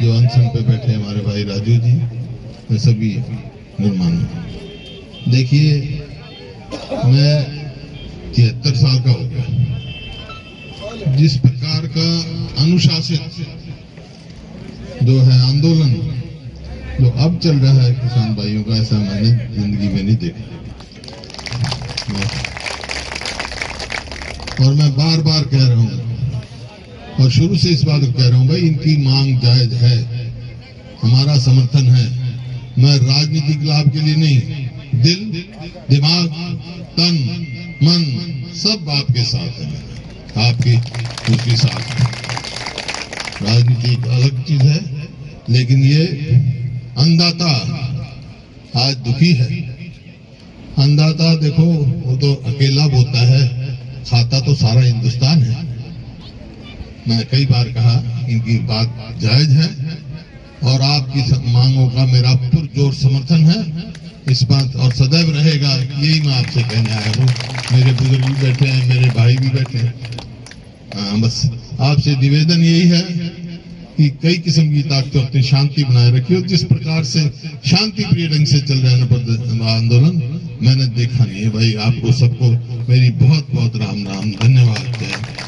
जो अनशन पे बैठे हमारे भाई राजू जी, वे सभी निर्माण देखिए, मैं तिहत्तर साल का हो गया। जिस प्रकार का अनुशासित जो है आंदोलन, जो अब चल रहा है किसान भाइयों का, ऐसा मैंने ज़िंदगी में नहीं देखा। और मैं बार बार कह रहा हूँ और शुरू से इस बात को कह रहा हूँ, भाई इनकी मांग जायज़ है। हमारा समर्थन है। मैं राजनीतिक लाभ के लिए नहीं, दिल, दिमाग, तन, मन, सब आपके साथ है आपकी उसके साथ राजनीति एक अलग चीज़ है, लेकिन ये अंदाता आज दुखी है। अंदाता देखो, वो तो अकेला बोलता है, खाता तो सारा हिंदुस्तान है। मैं कई बार कहा इनकी बात जायज़ है और आपकी मांगों का मेरा पुरजोर समर्थन है। इस बात और सदैव रहेगा यही मैं आपसे कहने आया हूँ। मेरे बुज़ुर्ग भी बैठे हैं मेरे भाई भी बैठे हैं। आ, बस आपसे निवेदन यही है कि कई किस्म की ताकतों अपनी शांति बनाए रखी और जिस प्रकार से शांति प्रिय ढंग से चल रहे आंदोलन मैंने देखा नहीं है भाई। आपको सबको मेरी बहुत बहुत राम राम धन्यवाद।